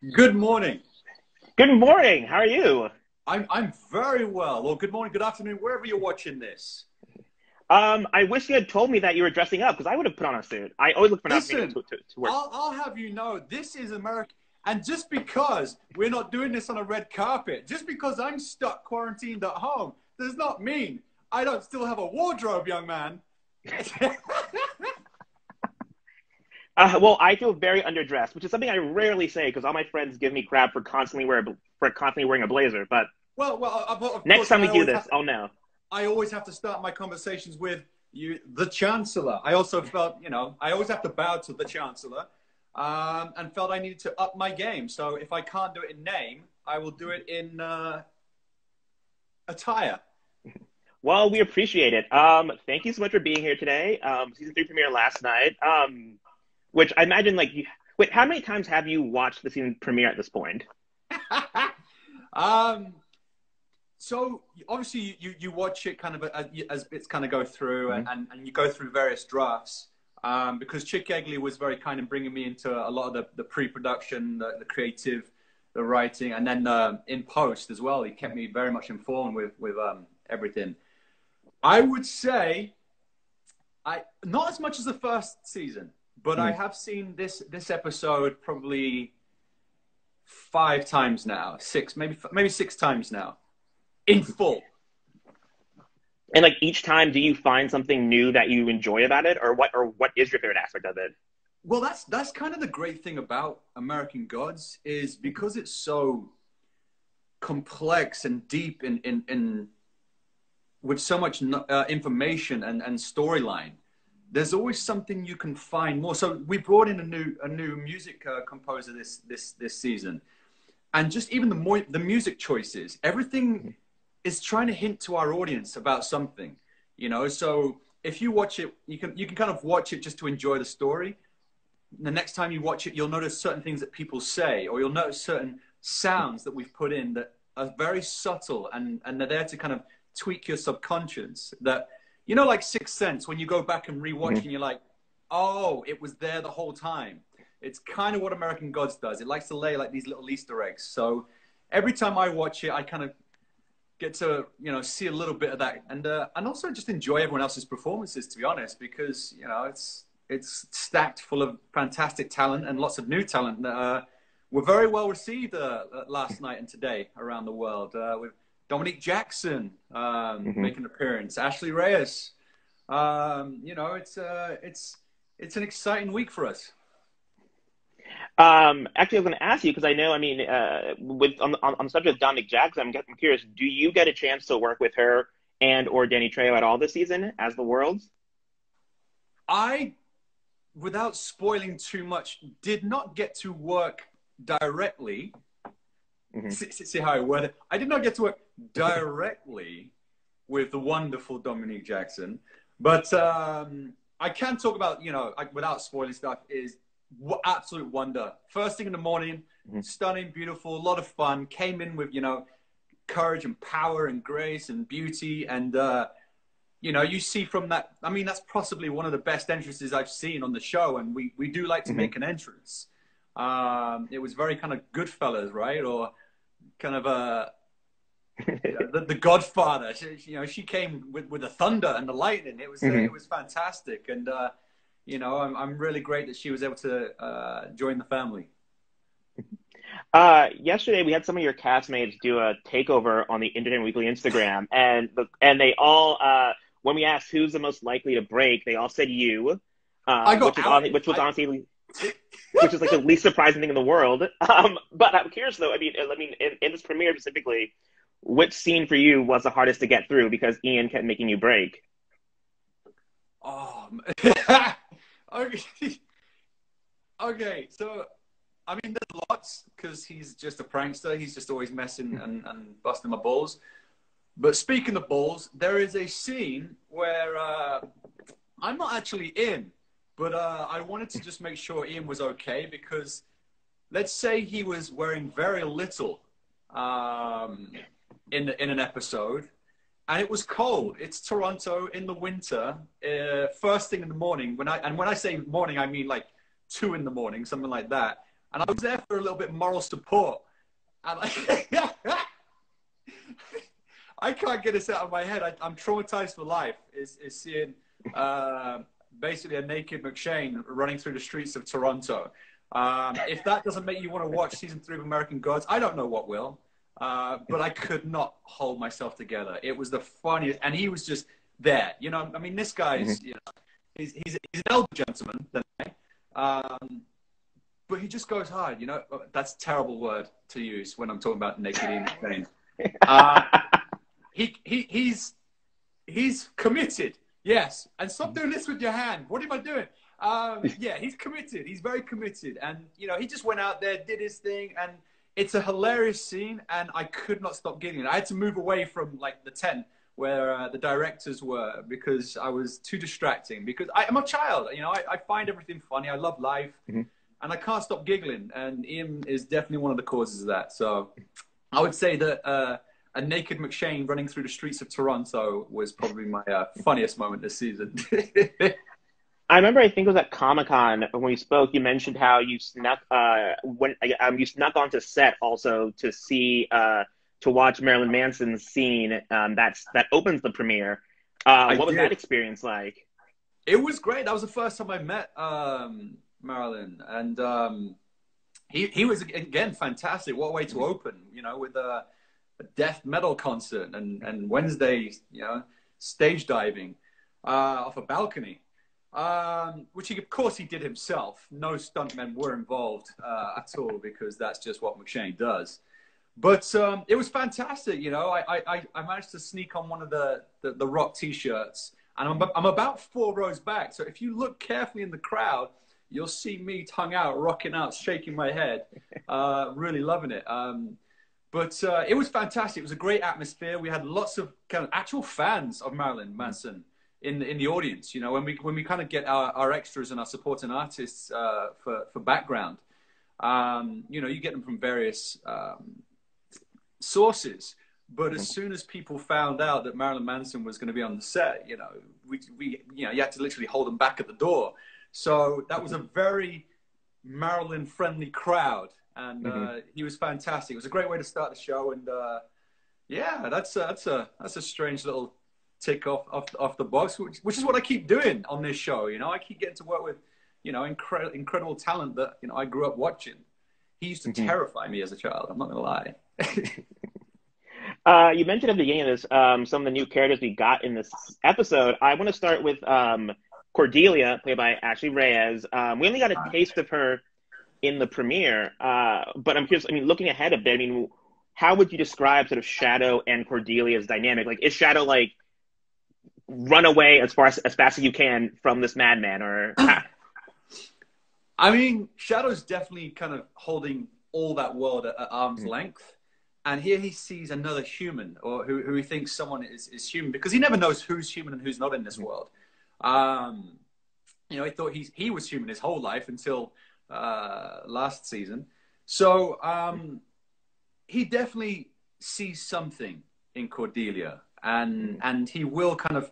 Good morning. Good morning. How are you? I'm I'm very well. Or good morning, good afternoon, wherever you're watching this. Um, I wish you had told me that you were dressing up because I would have put on a suit. I always look for an Listen, to, to, to work. I'll, I'll have you know this is America. And just because we're not doing this on a red carpet, just because I'm stuck quarantined at home, does not mean I don't still have a wardrobe, young man. Uh, well, I feel very underdressed, which is something I rarely say because all my friends give me crap for constantly wear for constantly wearing a blazer. But well, well, of, of next course, time we I do this, have- oh no. I always have to start my conversations with you, the Chancellor. I also felt, you know, I always have to bow to the Chancellor, um, and felt I needed to up my game. So if I can't do it in name, I will do it in uh, attire. Well, we appreciate it. Um, thank you so much for being here today. Um, season three premiere last night. Um, which I imagine like you, wait, how many times have you watched the season premiere at this point? um, so obviously you, you watch it kind of as, as bits kind of go through and, and, and you go through various drafts um, because Chic Eglee was very kind of bringing me into a lot of the, the pre-production, the, the creative, the writing, and then uh, in post as well. He kept me very much informed with, with um, everything. I would say I not as much as the first season, but I have seen this this episode probably five times now, six maybe maybe six times now, in full. And like each time, do you find something new that you enjoy about it, or what, or what is your favorite aspect of it? Well, that's that's kind of the great thing about American Gods is because it's so complex and deep in in, in with so much uh, information and, and storyline. There's always something you can find more. So we brought in a new a new music uh, composer this this this season, and just even the the music choices, everything is trying to hint to our audience about something. You know, so if you watch it, you can you can kind of watch it just to enjoy the story. The next time you watch it, you'll notice certain things that people say, or you'll notice certain sounds that we've put in that are very subtle and and they're there to kind of tweak your subconscious that you know like sixth sense when you go back and rewatch Mhm. and you're like oh it was there the whole time. It's kind of what american gods does. It likes to lay like these little easter eggs. So every time i watch it i kind of get to you know see a little bit of that. And uh, and also just enjoy everyone else's performances to be honest because you know it's it's stacked full of fantastic talent and lots of new talent that uh, were very well received uh, last night and today around the world. Uh, with Dominique Jackson um, Mhm. making an appearance, Ashley Reyes. Um, you know, it's uh, it's it's an exciting week for us. Um, actually, I was going to ask you because I know, I mean, uh, with on, on, on the subject of Dominique Jackson, I'm, I'm curious. Do you get a chance to work with her and or Danny Trejo at all this season as the worlds? I, without spoiling too much, did not get to work directly. Mhm. See, see- how I word it? I did not get to work directly with the wonderful Dominique Jackson, but um, I can talk about, you know, like, without spoiling stuff, is w- absolute wonder. First thing in the morning, Mhm. stunning, beautiful, a lot of fun. Came in with, you know, courage and power and grace and beauty and uh, you know, you see from that. I mean, that's possibly one of the best entrances I've seen on the show, and we we do like to Mhm. make an entrance. Um, it was very kind of Goodfellas, right, or kind of a the, the Godfather. She, you know, she came with with the thunder and the lightning. It was uh, Mhm. it was fantastic, and uh, you know, I'm I'm really great that she was able to uh, join the family. Uh, yesterday we had some of your castmates do a takeover on the Entertainment Weekly Instagram, and the, and they all, uh, when we asked who's the most likely to break, they all said you, uh, I got which honestly, which was honestly, which is like the least surprising thing in the world. Um, but I'm curious though. I mean, I mean, in, in this premiere specifically, which scene for you was the hardest to get through because Ian kept making you break? Oh, okay. okay, so I mean, there's lots because he's just a prankster. He's just always messing and, and busting my balls. But speaking of balls, there is a scene where uh, I'm not actually in, but uh, I wanted to just make sure Ian was okay because let's say he was wearing very little um, in in an episode, and it was cold. It's Toronto in the winter, uh, first thing in the morning. When I and when I say morning, I mean like two in the morning, something like that. and I was there for a little bit moral support. And I, I can't get this out of my head. I, am traumatized for life. Is is seeing uh, basically a naked McShane running through the streets of Toronto. Um, if that doesn't make you want to watch season three of American Gods, I don't know what will. Uh, but I could not hold myself together. It was the funniest, and he was just there. You know, I mean, this guy's, mm-hmm. you know, he's, he's, he's, an elder gentleman than I. Um, but he just goes hard. You know, that's a terrible word to use when I'm talking about naked Ian uh, he, he, he's, he's committed. Yes. And stop doing this with your hand. What am I doing? Um, yeah, he's committed. He's very committed. And, you know, he just went out there, did his thing. And it's a hilarious scene. And I could not stop giggling. I had to move away from, like, the tent where uh, the directors were because I was too distracting. Because I, am a child. You know, I, I, find everything funny. I love life. Mm-hmm. And I can't stop giggling. And Ian is definitely one of the causes of that. So I would say that. Uh, a naked McShane running through the streets of Toronto was probably my uh, funniest moment this season. I remember, I think it was at Comic Con when we spoke. You mentioned how you snuck uh, when um, you snuck onto set also to see uh, to watch Marilyn Manson's scene um, that's that opens the premiere. Uh, what was did. that experience like? It was great. That was the first time I met um, Marilyn, and um, he he was again fantastic. What a way to open, you know, with uh, a death metal concert and, and Wednesday, you know, stage diving uh, off a balcony, um, which he, of course he did himself. No stuntmen were involved uh, at all because that's just what McShane does. But um, it was fantastic, you know. I, I, I managed to sneak on one of the, the, the rock t-shirts and I'm, I'm about four rows back. So if you look carefully in the crowd, you'll see me tongue out, rocking out, shaking my head, uh, really loving it. Um, but uh, it was fantastic. It was a great atmosphere. We had lots of kind of actual fans of Marilyn Manson in the, in the audience. You know, when we when we kind of get our, our extras and our supporting artists uh, for for background, um, you know, you get them from various um, sources. But as soon as people found out that Marilyn Manson was going to be on the set, you know, we, we you know you had to literally hold them back at the door. So that was a very Marilyn friendly crowd and mm-hmm. uh, he was fantastic. It was a great way to start the show, and uh, yeah, that's a, that's a that's a strange little tick off off, off the box, which, which is what I keep doing on this show. You know, I keep getting to work with you know incredible incredible talent that you know I grew up watching. He used to mm-hmm. terrify me as a child. I'm not gonna lie. uh, you mentioned at the beginning of this um, some of the new characters we got in this episode. I want to start with um, Cordelia, played by Ashley Reyes. Um, we only got a taste of her in the premiere. Uh, but I'm curious. I mean, looking ahead a bit, I mean, how would you describe sort of Shadow and Cordelia's dynamic? Like, is Shadow like run away as far as, as fast as you can from this madman, or? I mean, Shadow's definitely kind of holding all that world at, at arm's mm-hmm. length. And here he sees another human, or who, who he thinks someone is, is human, because he never knows who's human and who's not in this mm-hmm. world. Um, you know, he thought he's, he was human his whole life until uh, last season. So um, he definitely sees something in Cordelia, and mm. and he will kind of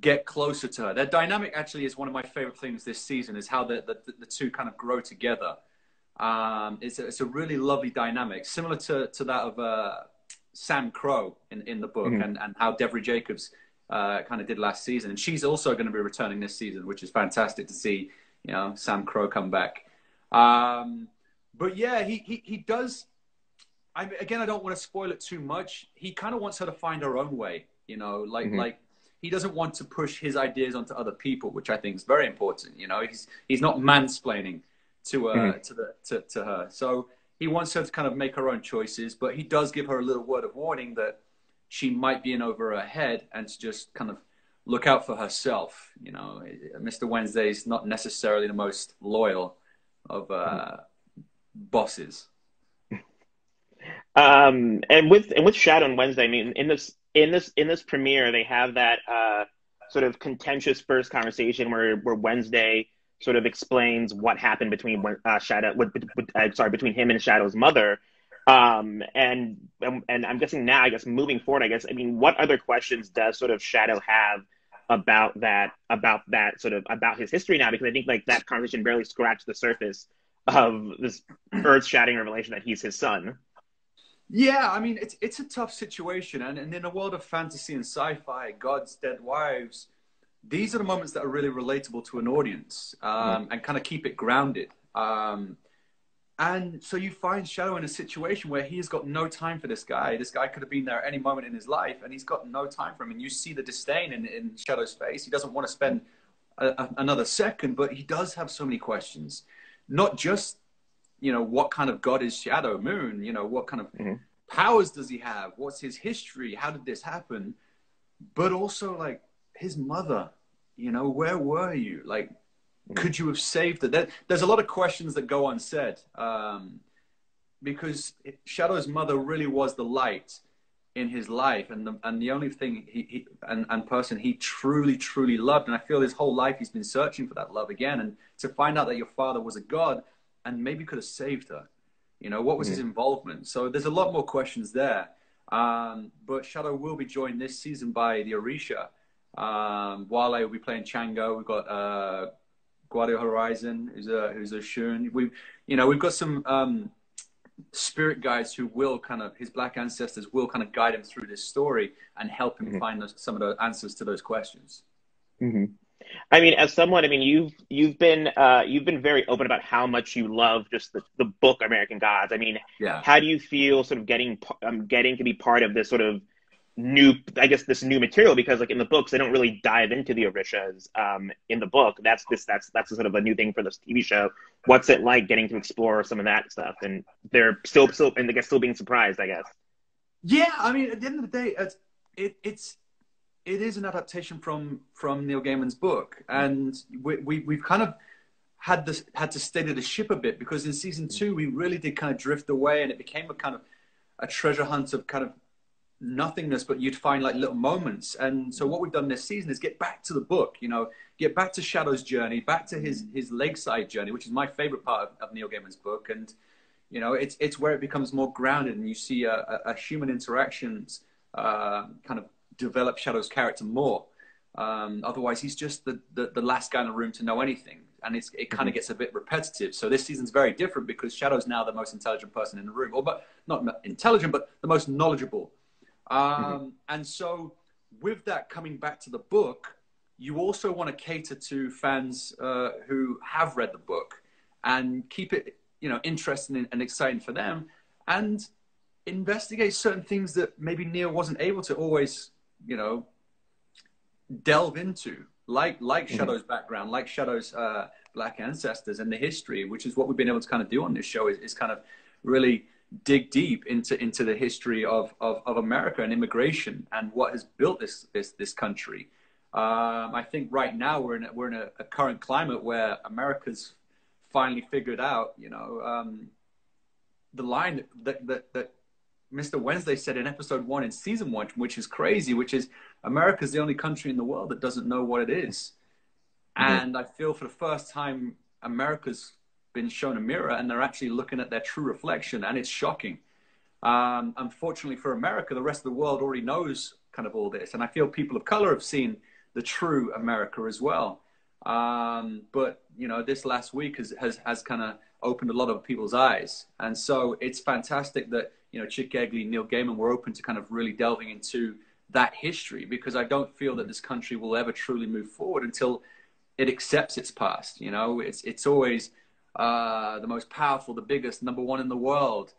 get closer to her. Their dynamic actually is one of my favorite things this season. Is how the the, the two kind of grow together. Um, it's a, it's a really lovely dynamic, similar to to that of uh, Sam Crow in in the book, mm-hmm. and and how Devery Jacobs. Uh, kind of did last season, and she's also going to be returning this season, which is fantastic to see you know, Sam Crow come back. Um, but yeah, he, he, he does. I, again, I don't want to spoil it too much. He kind of wants her to find her own way, you know, like, mm-hmm. like he doesn't want to push his ideas onto other people, which I think is very important. You know, he's, he's not mansplaining to, uh, mm-hmm. to, the, to, to her. So he wants her to kind of make her own choices, but he does give her a little word of warning that she might be in over her head and to just kind of look out for herself. You know, Mr. Wednesday is not necessarily the most loyal of uh, bosses. Um, and with and with Shadow and Wednesday, I mean, in this in this in this premiere, they have that uh, sort of contentious first conversation where where Wednesday sort of explains what happened between uh, Shadow, with, with, uh, sorry, between him and Shadow's mother. Um, and and I'm guessing now, I guess moving forward, I guess, I mean, what other questions does sort of Shadow have about that about that sort of about his history now because I think like that conversation barely scratched the surface of this earth-shattering revelation that he's his son. Yeah, I mean it's it's a tough situation, and, and in a world of fantasy and sci-fi, gods, dead wives, these are the moments that are really relatable to an audience um, mm. and kind of keep it grounded. Um, and so you find Shadow in a situation where he has got no time for this guy. This guy could have been there at any moment in his life, and he's got no time for him. And you see the disdain in, in Shadow's face. He doesn't want to spend a, a, another second, but he does have so many questions. Not just, you know, what kind of god is Shadow Moon? You know, what kind of mm-hmm. powers does he have? What's his history? How did this happen? But also, like, his mother, you know, where were you? Like. Could you have saved it? There, there's a lot of questions that go unsaid um, because Shadow's mother really was the light in his life and the, and the only thing he, he and, and person he truly truly loved. And i feel his whole life he's been searching for that love again. And to find out that your father was a god and maybe could have saved her you know what was his mm. involvement? So there's a lot more questions there. Um, but shadow will be joined this season by the orisha um, wale will be playing chango. We've got uh, Guardia Herizen, who's a who's Oshun. We, you know, we've got some um, spirit guides who will kind of his black ancestors will kind of guide him through this story and help him mm-hmm. find those, some of the answers to those questions. Mm-hmm. I mean, as someone, I mean, you've you've been uh, you've been very open about how much you love just the, the book American Gods. I mean, yeah. how do you feel sort of getting um, getting to be part of this sort of new i guess this new material because like in the books they don't really dive into the orishas um, in the book. That's this that's that's sort of a new thing for this tv show. What's it like getting to explore some of that stuff? And they're still still and they get still being surprised i guess. Yeah i mean at the end of the day it's it, it's it is an adaptation from from neil gaiman's book. And we, we we've kind of had this had to steady the ship a bit because in season two we really did kind of drift away and it became a kind of a treasure hunt of kind of nothingness, but you'd find like little moments. And so what we've done this season is get back to the book, you know, get back to Shadow's journey, back to his his lakeside journey, which is my favorite part of, of Neil Gaiman's book. And you know, it's it's where it becomes more grounded, and you see a, a, a human interactions uh, kind of develop Shadow's character more. Um, otherwise, he's just the, the, the last guy in the room to know anything, and it's, it kind of mm-hmm. gets a bit repetitive. So this season's very different because Shadow's now the most intelligent person in the room, or but not intelligent, but the most knowledgeable. Um, mm-hmm. And so, with that coming back to the book, you also want to cater to fans uh, who have read the book and keep it, you know, interesting and exciting for them, and investigate certain things that maybe Neil wasn't able to always, you know, delve into, like like mm-hmm. Shadow's background, like Shadow's uh, black ancestors and the history, which is what we've been able to kind of do on this show, is, is kind of really dig deep into into the history of, of, of America and immigration and what has built this this this country. Um, I think right now we're in a, we're in a, a, current climate where America's finally figured out, you know, um, the line that, that that Mr. Wednesday said in episode one in season one, which is crazy, which is America's the only country in the world that doesn't know what it is. Mm-hmm. And I feel for the first time, America's been shown a mirror and they're actually looking at their true reflection, and it's shocking. Um, unfortunately for America, the rest of the world already knows kind of all this, and I feel people of color have seen the true America as well. Um, but you know, this last week has has, has kind of opened a lot of people's eyes, and so it's fantastic that you know Chic Eglee, Neil Gaiman were open to kind of really delving into that history because I don't feel that this country will ever truly move forward until it accepts its past. You know, it's it's always uh, the most powerful, the biggest, number one in the world.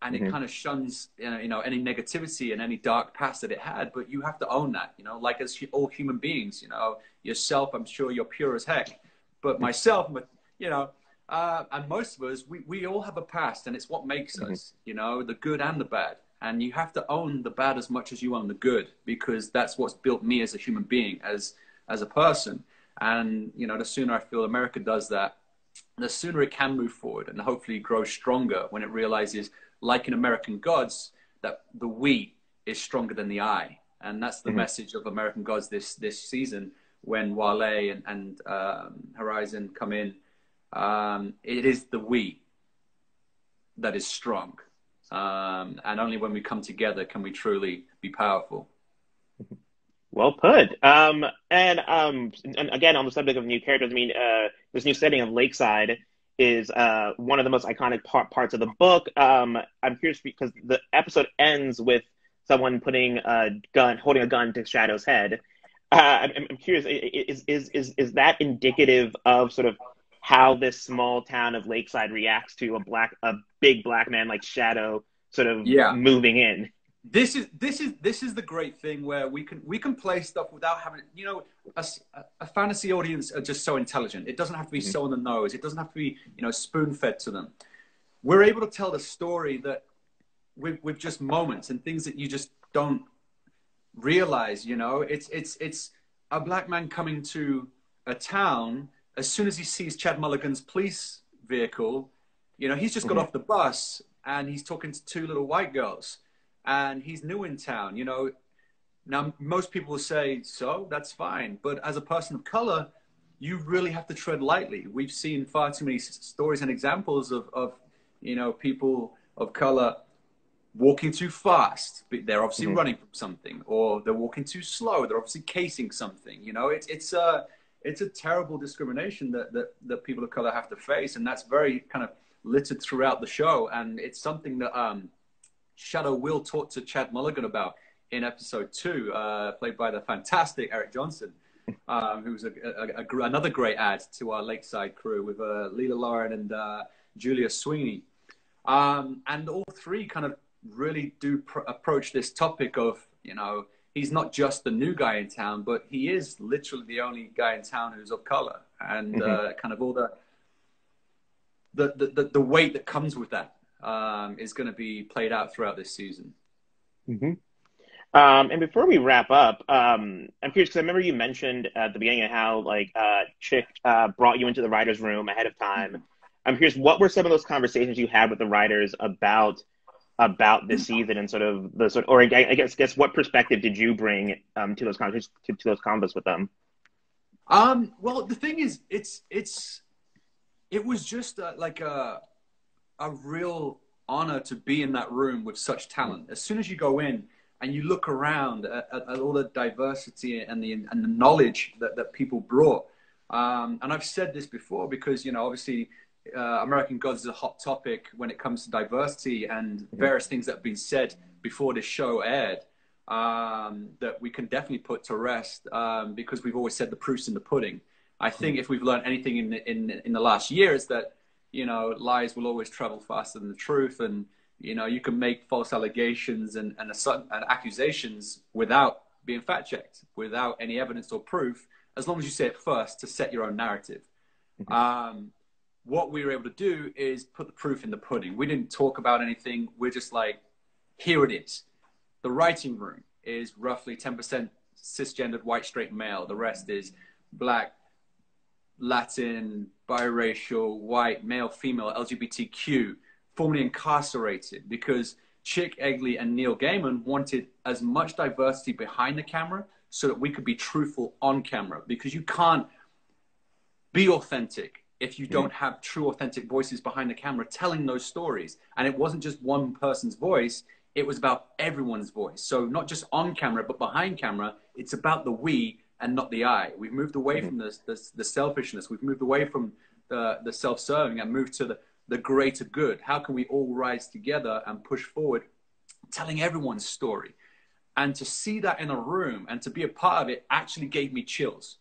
And mm-hmm. it kind of shuns, you know, you know, any negativity and any dark past that it had. But you have to own that, you know, like as all human beings, you know, yourself, I'm sure you're pure as heck. But myself, you know, uh, and most of us, we, we all have a past, and it's what makes mm-hmm. us, you know, the good and the bad. And you have to own the bad as much as you own the good, because that's what's built me as a human being, as as a person. And you know, the sooner I feel America does that, the sooner it can move forward and hopefully grow stronger when it realizes, like in American Gods, that the we is stronger than the I. And that's the mm-hmm. message of American Gods this, this season when Wale and, and um, Herizen come in. Um, it is the we that is strong. Um, and only when we come together can we truly be powerful. Well put. Um, and, um, and again, on the subject of new characters, I mean, uh, this new setting of Lakeside, is uh, one of the most iconic par- parts of the book. Um, I'm curious because the episode ends with someone putting a gun, holding a gun to Shadow's head. Uh, I'm, I'm, curious, is, is, is, is that indicative of sort of how this small town of Lakeside reacts to a black, a big black man like Shadow sort of yeah. moving in? This is this is this is the great thing where we can we can play stuff without having you know a, a fantasy audience are just so intelligent. It doesn't have to be mm-hmm. so on the nose. It doesn't have to be you know spoon fed to them. We're able to tell the story that with with just moments and things that you just don't realize you know? It's it's it's a black man coming to a town. As soon as he sees chad mulligan's police vehicle you know he's just got mm-hmm. off the bus and he's talking to two little white girls and he's new in town. You know, now most people will say, so that's fine. But as a person of color, you really have to tread lightly. We've seen far too many stories and examples of, of you know, people of color walking too fast. They're obviously mm-hmm. running from something, or they're walking too slow. They're obviously casing something. You know, it's it's a it's a terrible discrimination that, that that people of color have to face, and that's very kind of littered throughout the show. And it's something that um, Shadow will talk to Chad Mulligan about in episode two, uh, played by the fantastic Eric Johnson, um, was a, a, a, another great add to our Lakeside crew with uh, Lela Loren and uh, Julia Sweeney. Um, and all three kind of really do pr- approach this topic of, you know, he's not just the new guy in town, but he is literally the only guy in town who's of color, and mm-hmm. uh, kind of all the the, the the weight that comes with that um, is going to be played out throughout this season. Mm-hmm. Um, and before we wrap up, um, I'm curious because I remember you mentioned at the beginning of how like uh, Chic uh, brought you into the writers' room ahead of time. I'm curious, what were some of those conversations you had with the writers about about this season and sort of the sort, of, or I guess, guess what perspective did you bring um, to those conversations to, to those combos with them? Um, well, the thing is, it's it's it was just uh, like a a real honor to be in that room with such talent. As soon as you go in and you look around at, at, at all the diversity and the and the knowledge that, that people brought, um, and I've said this before because you know obviously uh, American Gods is a hot topic when it comes to diversity and various things that have been said before this show aired. Um, that we can definitely put to rest um, because we've always said the proof's in the pudding. I think if we've learned anything in in in the last year is that you know, lies will always travel faster than the truth. And, you know, you can make false allegations and, and, and accusations without being fact checked, without any evidence or proof, as long as you say it first to set your own narrative. Mm-hmm. Um, what we were able to do is put the proof in the pudding. We didn't talk about anything. We're just like, here it is. The writing room is roughly 10% cisgendered white straight male. The rest is black, Latin, biracial, white, male, female, LGBTQ, formerly incarcerated, because Chic Eglee and Neil Gaiman wanted as much diversity behind the camera so that we could be truthful on camera, because you can't be authentic if you hmm. don't have true authentic voices behind the camera telling those stories. And it wasn't just one person's voice, it was about everyone's voice. So not just on camera, but behind camera, it's about the we and not the I. We've moved away mm-hmm. from the, the, the, selfishness. We've moved away from the, the self-serving and moved to the, the greater good. How can we all rise together and push forward, telling everyone's story? And to see that in a room and to be a part of it actually gave me chills.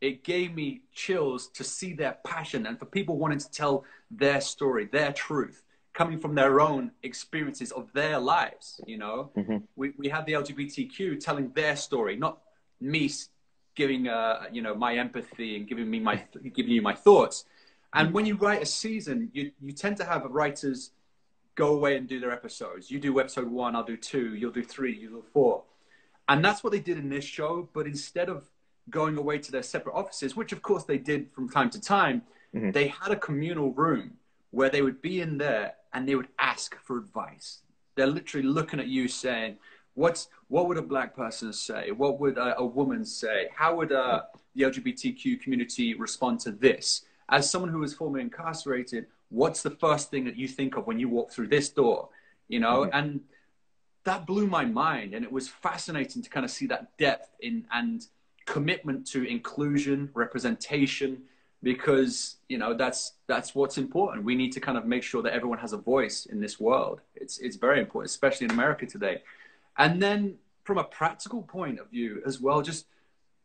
It gave me chills to see their passion and for people wanting to tell their story, their truth, coming from their own experiences of their lives. You know, mm-hmm. we, we had the LGBTQ telling their story, not me giving uh, you know my empathy and giving me my giving you my thoughts. And when you write a season, you you tend to have writers go away and do their episodes. You do episode one, I'll do two. You'll do three. You'll do four. And that's what they did in this show. But instead of going away to their separate offices, which of course they did from time to time, mm-hmm. they had a communal room where they would be in there and they would ask for advice. They're literally looking at you saying, What's what would a black person say? What would a, a woman say? How would uh, the LGBTQ community respond to this? As someone who was formerly incarcerated, what's the first thing that you think of when you walk through this door? You know, mm-hmm. and that blew my mind, and it was fascinating to kind of see that depth in and commitment to inclusion, representation, because you know that's that's what's important. We need to kind of make sure that everyone has a voice in this world. It's it's very important, especially in America today. And then from a practical point of view as well, just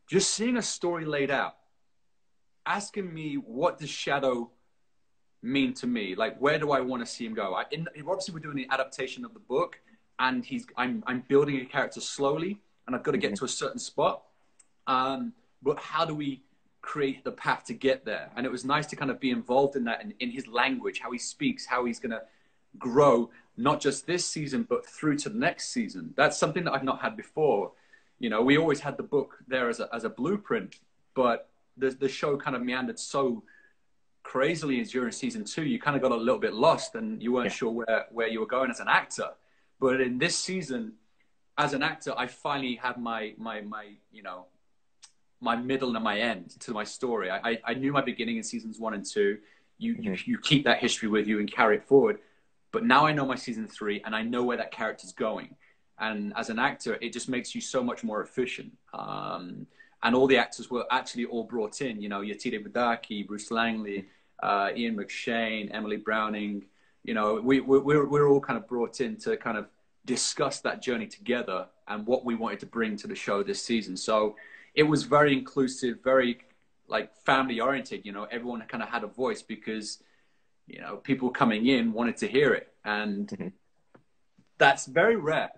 just seeing a story laid out, asking me what does Shadow mean to me? Like where do I want to see him go? I, in, obviously, we're doing the adaptation of the book, and he's I'm I'm building a character slowly, and I've got to get mm-hmm. to a certain spot. Um, but how do we create the path to get there. And it was nice to kind of be involved in that in, in his language, how he speaks, how he's going to grow, not just this season, but through to the next season. That's something that I've not had before. You know, we always had the book there as a, as a blueprint, but the, the show kind of meandered so crazily as during season two, you kind of got a little bit lost and you weren't yeah. sure where, where you were going as an actor. But in this season, as an actor, I finally have my, my, my, you know, my middle and my end to my story. I, I, I knew my beginning in seasons one and two. You, mm-hmm. you, you keep that history with you and carry it forward. But now I know my season three and I know where that character's going. And as an actor, it just makes you so much more efficient. Um, and all the actors were actually all brought in. You know, Yetide Badaki, Bruce Langley, uh, Ian McShane, Emily Browning. You know, we, we're, we're all kind of brought in to kind of discuss that journey together and what we wanted to bring to the show this season. So it was very inclusive, very like family oriented. You know, everyone kind of had a voice because you know people coming in wanted to hear it, and mm-hmm. that's very rare,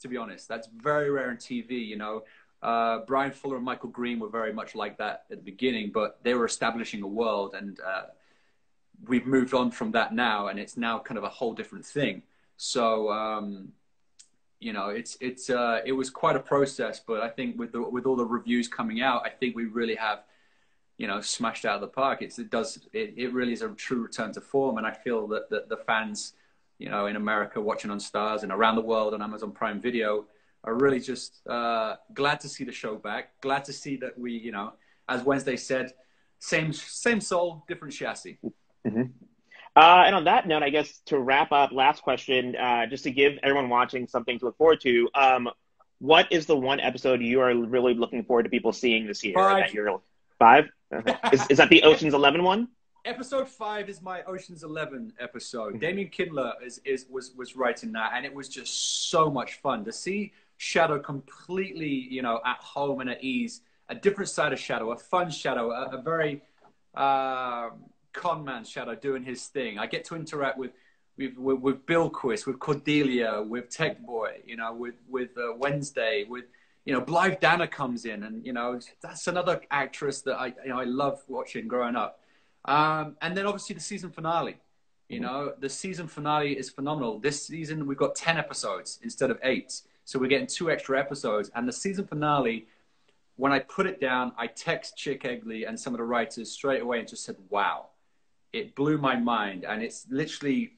to be honest. That's very rare in TV. You know, uh, Bryan Fuller and Michael Green were very much like that at the beginning, but they were establishing a world, and uh, we've moved on from that now, and it's now kind of a whole different thing. So um, you know, it's it's uh, it was quite a process, but I think with the, with all the reviews coming out, I think we really have, you know, smashed out of the park. It's, it does it, it really is a true return to form, and I feel that the, the fans, you know, in America watching on Starz and around the world on Amazon Prime Video are really just uh, glad to see the show back. Glad to see that we, you know, as Wednesday said, same same soul, different chassis. Mm-hmm. Uh, and on that note, I guess to wrap up, last question, uh, just to give everyone watching something to look forward to. Um, what is the one episode you are really looking forward to people seeing this year? Five. That you're, five? Is, is that the Ocean's Eleven one? Episode five is my Ocean's Eleven episode. Mm-hmm. Damian Kindler is, is was was writing that, and it was just so much fun to see Shadow completely, you know, at home and at ease. A different side of Shadow, a fun Shadow, a, a very um, con man shadow doing his thing. I get to interact with with, with, with Bilquis, with Cordelia, with Tech Boy, you know, with with uh, Wednesday, with you know, Blythe Danner comes in, and you know, that's another actress that I you know I love watching growing up. Um, and then obviously the season finale. You mm-hmm. know, the season finale is phenomenal. This season we've got ten episodes instead of eight, so we're getting two extra episodes. And the season finale, when I put it down, I text Chic Eglee and some of the writers straight away and just said, "Wow." it blew my mind, and it's literally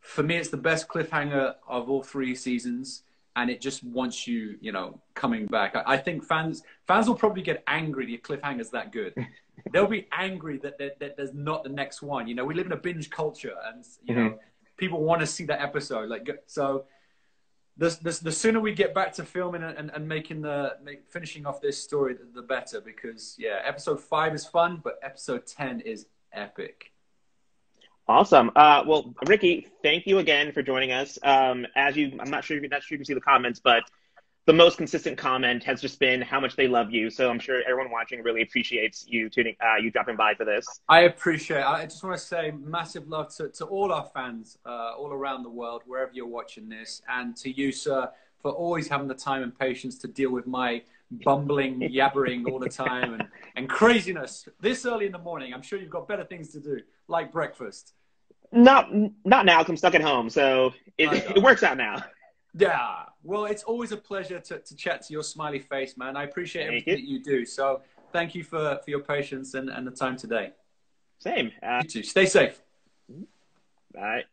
for me, it's the best cliffhanger of all three seasons, and it just wants you, you know, coming back. I, I think fans fans will probably get angry the cliffhanger's that good. They'll be angry that, that, that, there's not the next one. You know, we live in a binge culture, and you mm-hmm. know, people want to see that episode. Like so. The, the, the, sooner we get back to filming and, and, and making the make, finishing off this story, the, the better. Because yeah, episode five is fun, but episode ten is epic. Awesome. Uh, well, Ricky, thank you again for joining us. Um, as you, I'm not sure, not sure you can see the comments, but the most consistent comment has just been how much they love you. So I'm sure everyone watching really appreciates you tuning, uh, you dropping by for this. I appreciate. It. I just want to say massive love to, to all our fans uh, all around the world, wherever you're watching this, and to you, sir, for always having the time and patience to deal with my bumbling, yabbering all the time and, and craziness this early in the morning. I'm sure you've got better things to do, like breakfast. Not not now because I'm stuck at home, so it, it works out now. Yeah. Well, it's always a pleasure to, to chat to your smiley face, man. I appreciate thank everything you. that you do. So thank you for, for your patience and, and the time today. Same. Uh, you too. Stay safe. Bye.